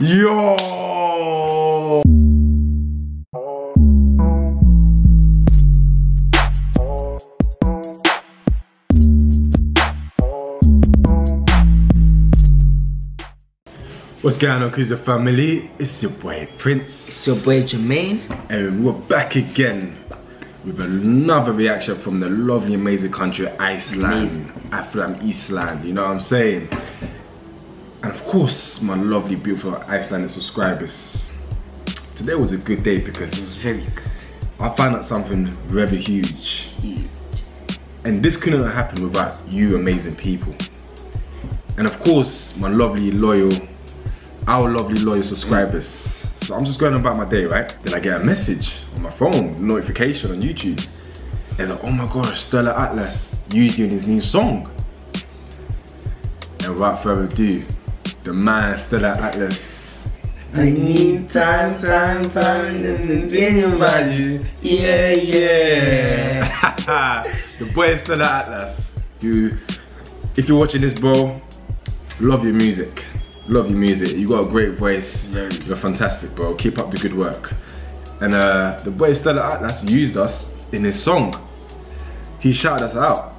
Yo! What's going on, Kuzo family? It's your boy Prince. It's your boy Jermaine. And we're back again with another reaction from the lovely, amazing country Iceland. Áfram Iceland, you know what I'm saying? And of course, my lovely, beautiful Icelandic subscribers. Today was a good day because Very good. I found out something very huge. Huge. And this couldn't have happened without you amazing people. And of course, my lovely, loyal, our lovely, loyal subscribers. So I'm just going about my day, right? Then I get a message on my phone, notification on YouTube. It's like, oh my gosh, Sturla Atlas, you doing his new song. And without further ado, the man Sturla Atlas. I need time, time, time, and getting about you. Yeah, yeah. the boy Sturla Atlas. You, if you're watching this, bro, love your music. Love your music. You got a great voice. Very. You're fantastic, bro. Keep up the good work. And uh, the boy Sturla Atlas used us in his song. He shouted us out.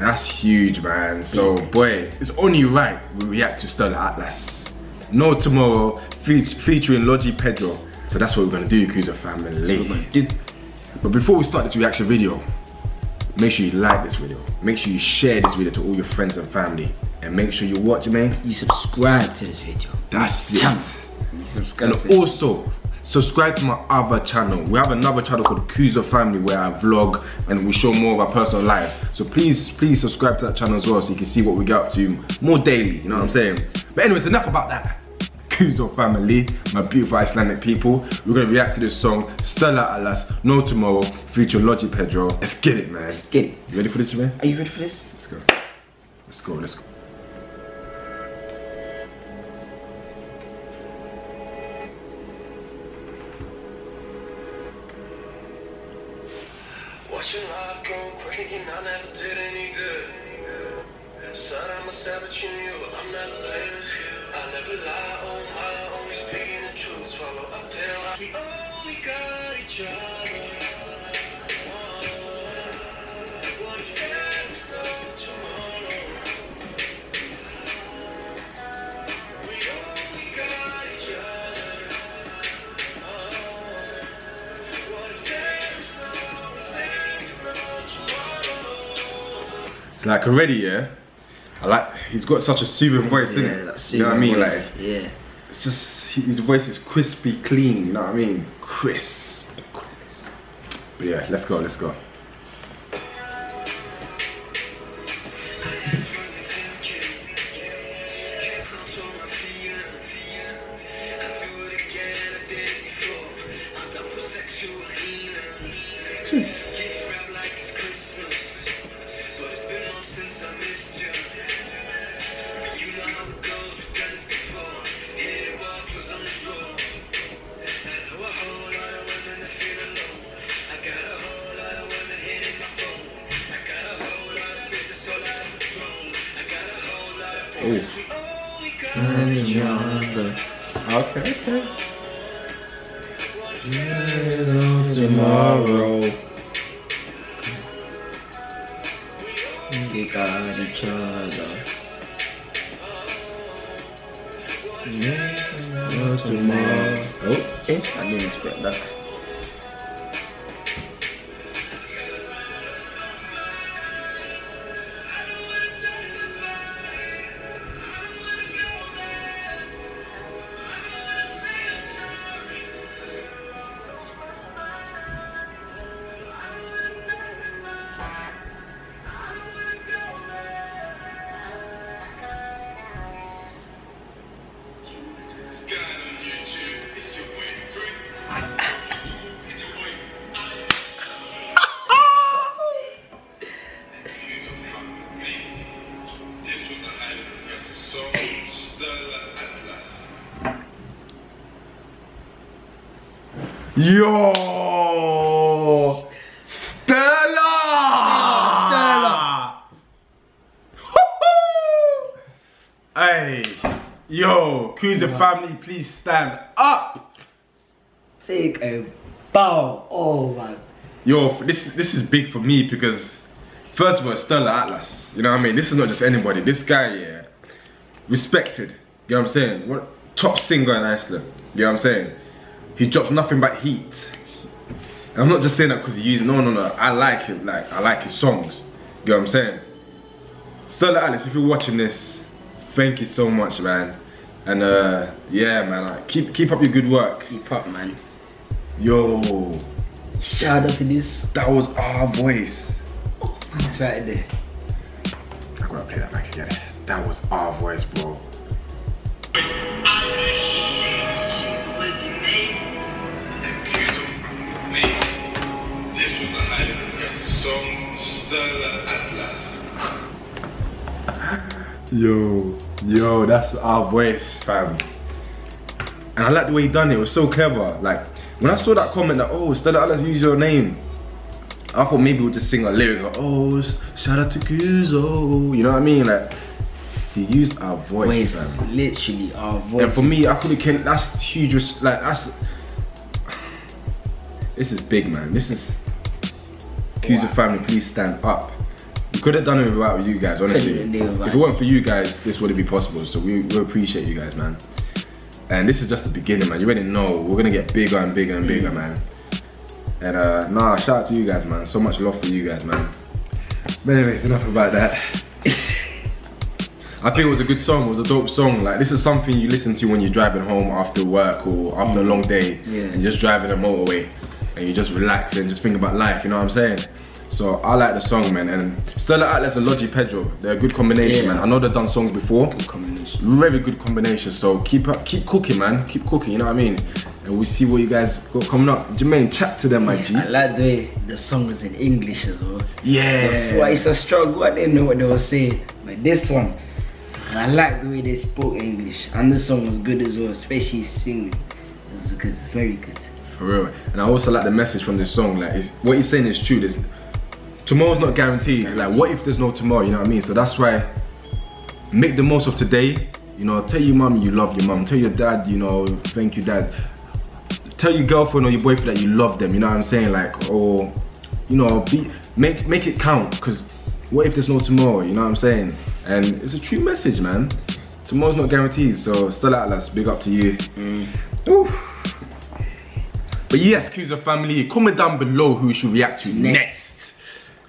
And that's huge, man. So, boy, it's only right we react to Sturla Atlas. No Tomorrow, fe- featuring Logi Pedro. So that's what we're gonna do, Kuzo family. But before we start this reaction video, make sure you like this video. Make sure you share this video to all your friends and family. And make sure you watch, man. You subscribe to this video. That's it. You subscribe And to also, subscribe to my other channel. We have another channel called Kuzo Family where I vlog and we show more of our personal lives. So please, please subscribe to that channel as well so you can see what we get up to more daily, you know what I'm saying? But anyways, enough about that. Kuzo family, my beautiful Icelandic people. We're gonna react to this song, Sturla Atlas, No Tomorrow, featuring Logi Pedro. Let's get it, man. Let's get it. You ready for this, man? Are you ready for this? Let's go. Let's go, let's go. I never did any good. Son, I'm a savage, you I'm not a player. I never lie on my, only speaking the truth. Swallow a pill, we only got each other. Tomorrow? It's like already, yeah. I like. He's got such a soothing voice, yeah, innit? that's you know what I mean? voice. Like, yeah. it's just his voice is crispy clean. You know what I mean? Crisp. Crisp. But yeah, let's go. Let's go. Okay. Okay. Tomorrow. We got each other. Tomorrow. Oh, eh, I didn't expect that. Yo! Sturla! Sturla! Hey, Yo, Kuzo family, please stand up. Take a bow. Oh man. Yo, this this is big for me because first of all, Sturla Atlas. You know what I mean? This is not just anybody. This guy, yeah, respected. You know what I'm saying? What top singer in Iceland? You know what I'm saying? He drops nothing but heat. And I'm not just saying that because he used no no no. I like him, like I like his songs. You know what I'm saying? Sturla Atlas, if you're watching this, thank you so much, man. And uh yeah man, like, keep keep up your good work. Keep up, man. Yo, Shout out to this. that was our voice. It's right there. I gotta play that back again. That was our voice, bro. Yo, yo, that's our voice, fam. And I like the way he done it. It was so clever. Like when I saw that comment that oh Sturla Atlas use your name, I thought maybe we'll just sing a lyric. Like, oh, shout out to Kuzo. You know what I mean? Like he used our voice, Voice, fam. literally our voice. And for me, I could have That's huge. Like that's. This is big, man. This is. Kuzo Wow. family, please stand up. We could have done it without you guys, honestly. Couldn't do it without If it weren't for you guys, this wouldn't be possible. So we, we appreciate you guys, man. And this is just the beginning, man. You already know we're gonna get bigger and bigger and bigger, man. And uh, nah, shout out to you guys, man. So much love for you guys, man. But anyways, enough about that. I think it was a good song. It was a dope song. Like this is something you listen to when you're driving home after work or after a long day, Yeah. and just driving a motorway, and you just relax and just think about life. You know what I'm saying? So I like the song, man. And Sturla Atlas and Logi Pedro, they're a good combination, Yeah. man. I know they've done songs before. Good combination. Very good combination. So keep up, keep cooking, man. Keep cooking. You know what I mean? And we see what you guys got coming up. Jermaine, chat to them, my G. I like the the song was in English as well. Yeah. So it's a struggle. I didn't know what they were saying. But this one, I like the way they spoke English. And the song was good as well, especially singing. It was good, very good. For real. And I also like the message from this song. Like, it's, what he's saying is true. There's, tomorrow's not guaranteed. Like, what if there's no tomorrow? You know what I mean? So that's why make the most of today. You know, tell your mum you love your mum. Tell your dad, you know, thank you, dad. Tell your girlfriend or your boyfriend that you love them. You know what I'm saying? Like, or you know, be make make it count. Cause what if there's no tomorrow? You know what I'm saying? And it's a true message, man. Tomorrow's not guaranteed. So Sturla Atlas, big up to you. Mm. Woo. But yes, Kuzo family, comment down below who you should react to next. Next.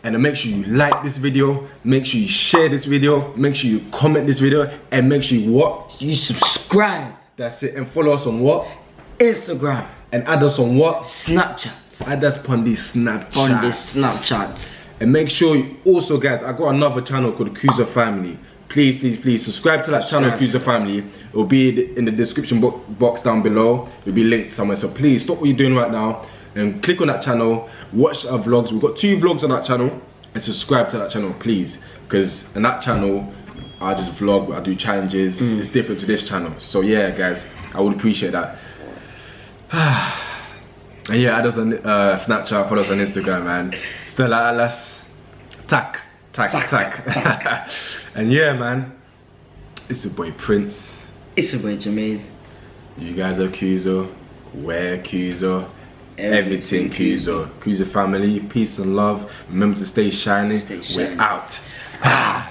And make sure you like this video, make sure you share this video, make sure you comment this video, and make sure you what? You subscribe. That's it. And follow us on what? Instagram, And add us on what? Snapchat. Add us on the Snapchat. On this Snapchat. And make sure you, also guys, I got another channel called Kuzo Family. Please, please, please subscribe to that channel, Subscribe Kuzo Family. It will be in the description bo- box down below. It will be linked somewhere. So please stop what you're doing right now and click on that channel. Watch our vlogs. We've got two vlogs on that channel. And subscribe to that channel, please. Because in that channel, I just vlog, I do challenges. It's different to this channel. So yeah, guys, I would appreciate that. And yeah, add us on uh, Snapchat, follow us on Instagram, man. Sturla Atlas, takk, takk, takk. and yeah, man, it's your boy Prince. It's a boy Jermaine. You guys are Kuzo, we're Kuzo, everything Everything Kuzo. Kuzo family, peace and love. Remember to stay shining. Stay We're shining. out.